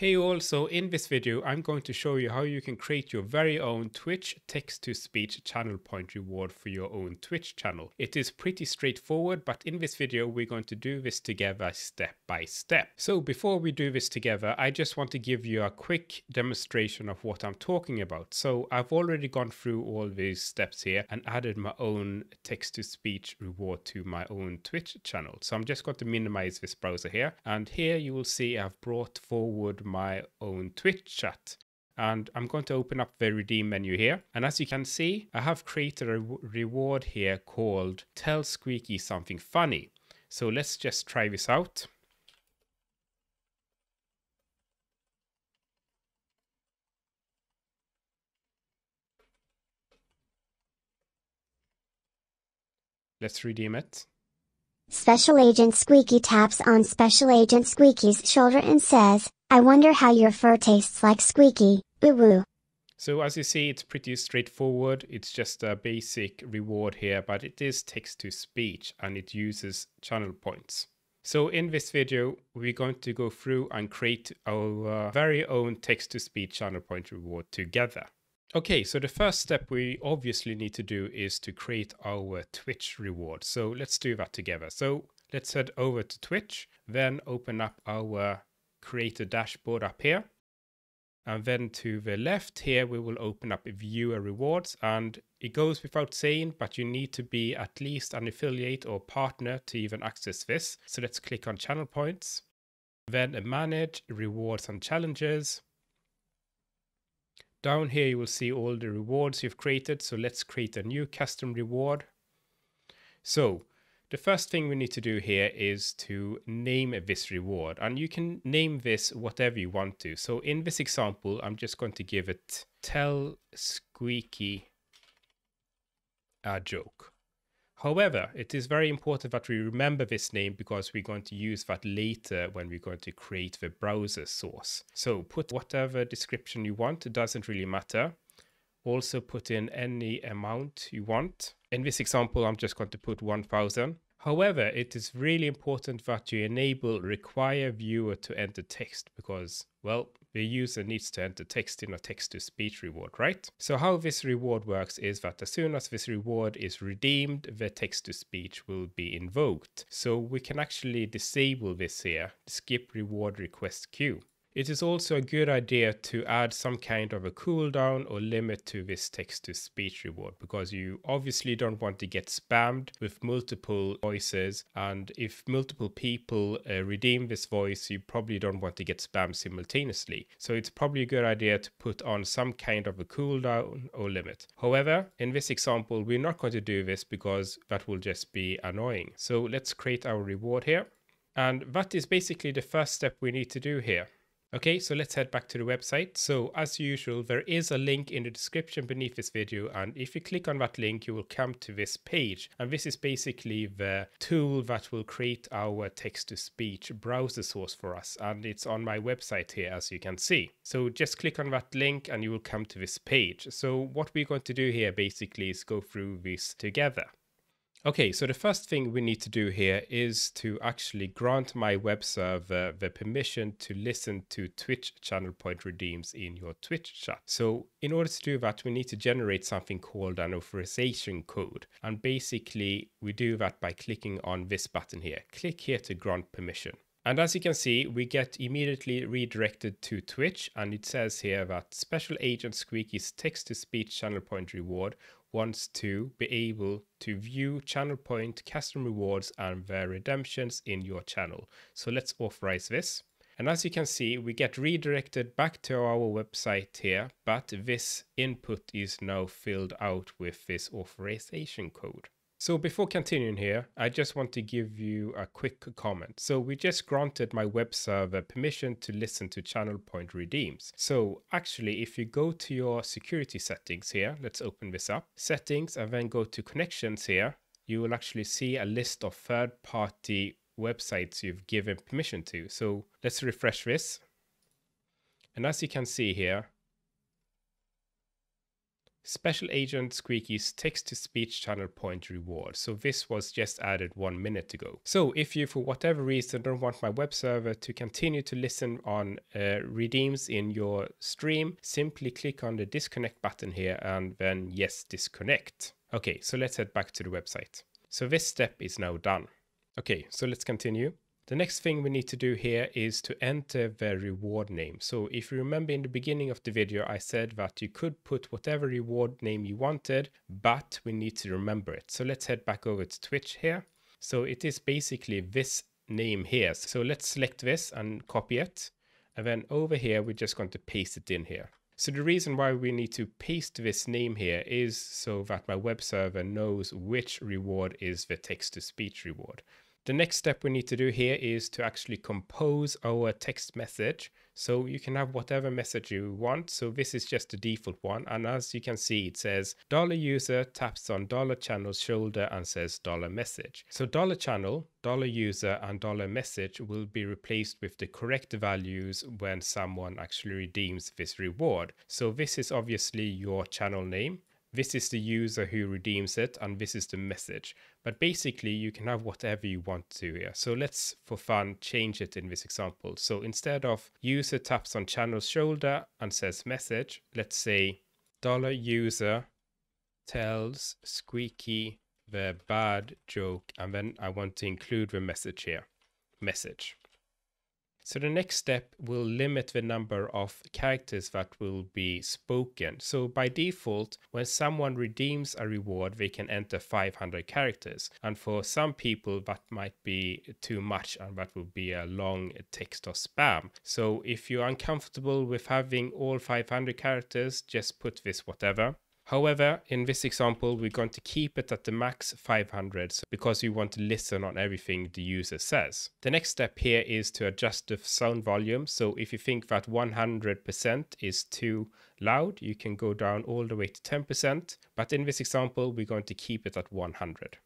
Hey all, so in this video I'm going to show you how you can create your very own Twitch text-to-speech channel point reward for your own Twitch channel. It is pretty straightforward, but in this video we're going to do this together step by step. So before we do this together, I just want to give you a quick demonstration of what I'm talking about. So I've already gone through all these steps here and added my own text-to-speech reward to my own Twitch channel. So I'm just going to minimize this browser here. And here you will see I've brought forward my own Twitch chat. And I'm going to open up the redeem menu here. And as you can see, I have created a reward here called tell Squeaky something funny. So let's just try this out. Let's redeem it. Special Agent Squeaky taps on Special Agent Squeaky's shoulder and says, I wonder how your fur tastes like squeaky, woo woo. So as you see, it's pretty straightforward. It's just a basic reward here, but it is text to speech and it uses channel points. So in this video, we're going to go through and create our uh, very own text to speech channel point reward together. Okay, so the first step we obviously need to do is to create our Twitch reward. So let's do that together. So let's head over to Twitch, then open up our creator dashboard up here. And then to the left here, we will open up viewer rewards. And it goes without saying, but you need to be at least an affiliate or partner to even access this. So let's click on channel points. Then manage rewards and challenges. Down here, you will see all the rewards you've created. So let's create a new custom reward. So the first thing we need to do here is to name this reward and you can name this whatever you want to. So in this example, I'm just going to give it tell squeaky a joke. However, it is very important that we remember this name because we're going to use that later when we're going to create the browser source. So put whatever description you want, it doesn't really matter. Also put in any amount you want. In this example, I'm just going to put 1000. However, it is really important that you enable require viewer to enter text because, well, the user needs to enter text in a text to speech reward, right? So how this reward works is that as soon as this reward is redeemed, the text to speech will be invoked. So we can actually disable this here, skip reward request queue. It is also a good idea to add some kind of a cooldown or limit to this text to speech reward because you obviously don't want to get spammed with multiple voices. And if multiple people uh, redeem this voice, you probably don't want to get spammed simultaneously. So it's probably a good idea to put on some kind of a cooldown or limit. However, in this example, we're not going to do this because that will just be annoying. So let's create our reward here. And that is basically the first step we need to do here. Okay, so let's head back to the website. So as usual, there is a link in the description beneath this video. And if you click on that link, you will come to this page. And this is basically the tool that will create our text to speech browser source for us. And it's on my website here, as you can see. So just click on that link and you will come to this page. So what we're going to do here basically is go through this together. Okay, so the first thing we need to do here is to actually grant my web server the permission to listen to Twitch channel point redeems in your Twitch chat. So in order to do that, we need to generate something called an authorization code. And basically we do that by clicking on this button here. Click here to grant permission. And as you can see, we get immediately redirected to Twitch and it says here that Special Agent Squeaky's text-to-speech channel point reward wants to be able to view channel point custom rewards and their redemptions in your channel. So let's authorize this. And as you can see, we get redirected back to our website here, but this input is now filled out with this authorization code. So before continuing here, I just want to give you a quick comment. So we just granted my web server permission to listen to channel point redeems. So actually, if you go to your security settings here, let's open this up, settings, and then go to connections here, you will actually see a list of third party websites you've given permission to. So let's refresh this. And as you can see here, Special Agent Squeaky's text to speech channel point reward. So this was just added one minute ago. So if you, for whatever reason, don't want my web server to continue to listen on uh, redeems in your stream, simply click on the disconnect button here and then yes, disconnect. Okay, so let's head back to the website. So this step is now done. Okay, so let's continue. The next thing we need to do here is to enter the reward name. So if you remember in the beginning of the video, I said that you could put whatever reward name you wanted, but we need to remember it. So let's head back over to Twitch here. So it is basically this name here. So let's select this and copy it. And then over here, we're just going to paste it in here. So the reason why we need to paste this name here is so that my web server knows which reward is the text to speech reward. The next step we need to do here is to actually compose our text message. So you can have whatever message you want. So this is just the default one. And as you can see, it says dollar user taps on dollar channel's shoulder and says dollar message. So dollar channel, dollar user and dollar message will be replaced with the correct values when someone actually redeems this reward. So this is obviously your channel name this is the user who redeems it and this is the message. But basically you can have whatever you want to here. So let's for fun change it in this example. So instead of user taps on channel's shoulder and says message, let's say dollar user tells squeaky the bad joke and then I want to include the message here. Message. So the next step will limit the number of characters that will be spoken. So by default, when someone redeems a reward, they can enter 500 characters. And for some people, that might be too much and that would be a long text or spam. So if you're uncomfortable with having all 500 characters, just put this whatever. However, in this example, we're going to keep it at the max 500 because we want to listen on everything the user says. The next step here is to adjust the sound volume. So if you think that 100% is too loud, you can go down all the way to 10%. But in this example, we're going to keep it at 100.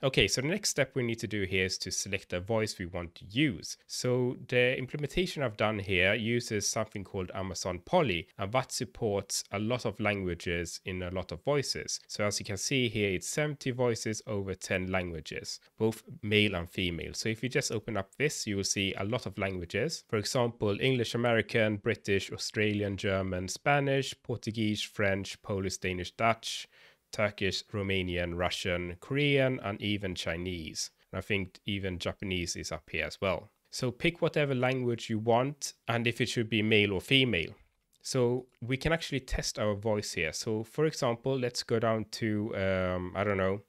Okay, so the next step we need to do here is to select the voice we want to use. So the implementation I've done here uses something called Amazon Polly, and uh, that supports a lot of languages in a lot of voices. So as you can see here, it's 70 voices over 10 languages, both male and female. So if you just open up this, you will see a lot of languages. For example, English, American, British, Australian, German, Spanish, Portuguese, French, Polish, Danish, Dutch, Turkish, Romanian, Russian, Korean, and even Chinese. And I think even Japanese is up here as well. So pick whatever language you want and if it should be male or female. So we can actually test our voice here. So for example, let's go down to, um, I don't know,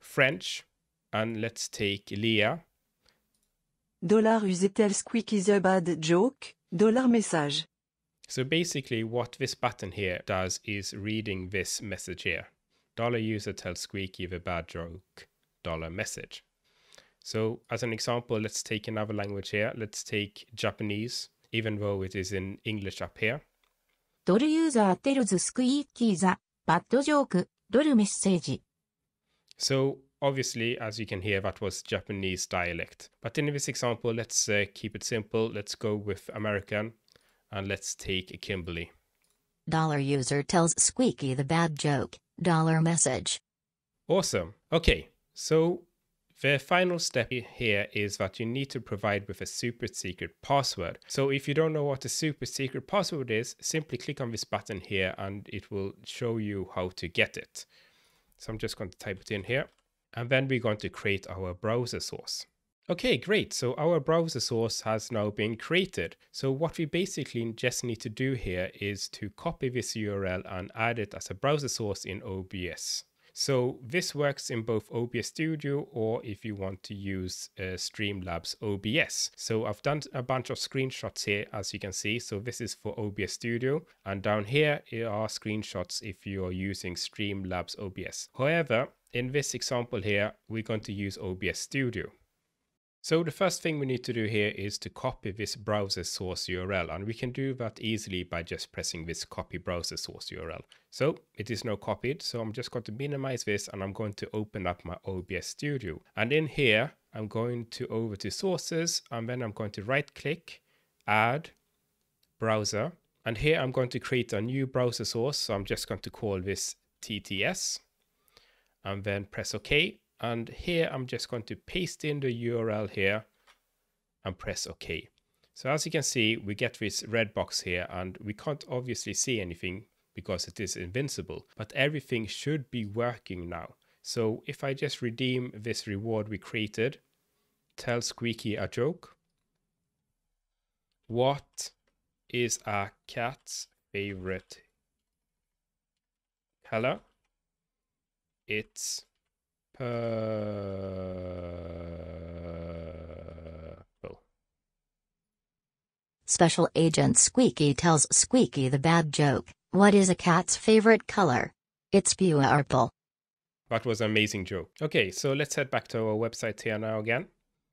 French and let's take Léa. Dollar is a bad joke, dollar message. So basically what this button here does is reading this message here. Dollar user tells Squeaky the bad joke, dollar message. So as an example, let's take another language here. Let's take Japanese, even though it is in English up here. Dollar user tells Squeaky the bad joke, dollar message. So obviously, as you can hear, that was Japanese dialect. But in this example, let's uh, keep it simple. Let's go with American and let's take Kimberly. Dollar user tells Squeaky the bad joke, dollar message. Awesome. Okay, so the final step here is that you need to provide with a super secret password. So if you don't know what a super secret password is, simply click on this button here and it will show you how to get it. So I'm just going to type it in here. And then we're going to create our browser source. Okay, great. So our browser source has now been created. So what we basically just need to do here is to copy this URL and add it as a browser source in OBS. So this works in both OBS Studio or if you want to use uh, Streamlabs OBS. So I've done a bunch of screenshots here as you can see. So this is for OBS Studio and down here are screenshots if you are using Streamlabs OBS. However, in this example here, we're going to use OBS Studio. So the first thing we need to do here is to copy this browser source URL and we can do that easily by just pressing this copy browser source URL. So it is now copied so I'm just going to minimize this and I'm going to open up my OBS Studio and in here I'm going to over to sources and then I'm going to right click add browser And here I'm going to create a new browser source. So I'm just going to call this TTS and then press OK. And here I'm just going to paste in the URL here and press OK. So as you can see, we get this red box here and we can't obviously see anything because it is invincible, but everything should be working now. So if I just redeem this reward we created, tell Squeaky a joke. What is a cat's favorite color? It's purple. Special Agent Squeaky tells Squeaky the bad joke. What is a cat's favorite color? It's purple. That was an amazing joke. Okay, so let's head back to our website here now again.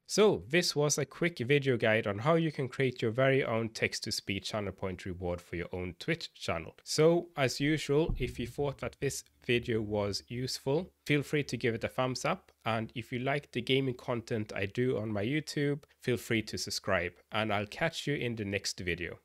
So this was a quick video guide on how you can create your very own text-to-speech channel point reward for your own Twitch channel. So as usual, if you thought that this video was useful, feel free to give it a thumbs up. And if you like the gaming content I do on my YouTube, feel free to subscribe and I'll catch you in the next video.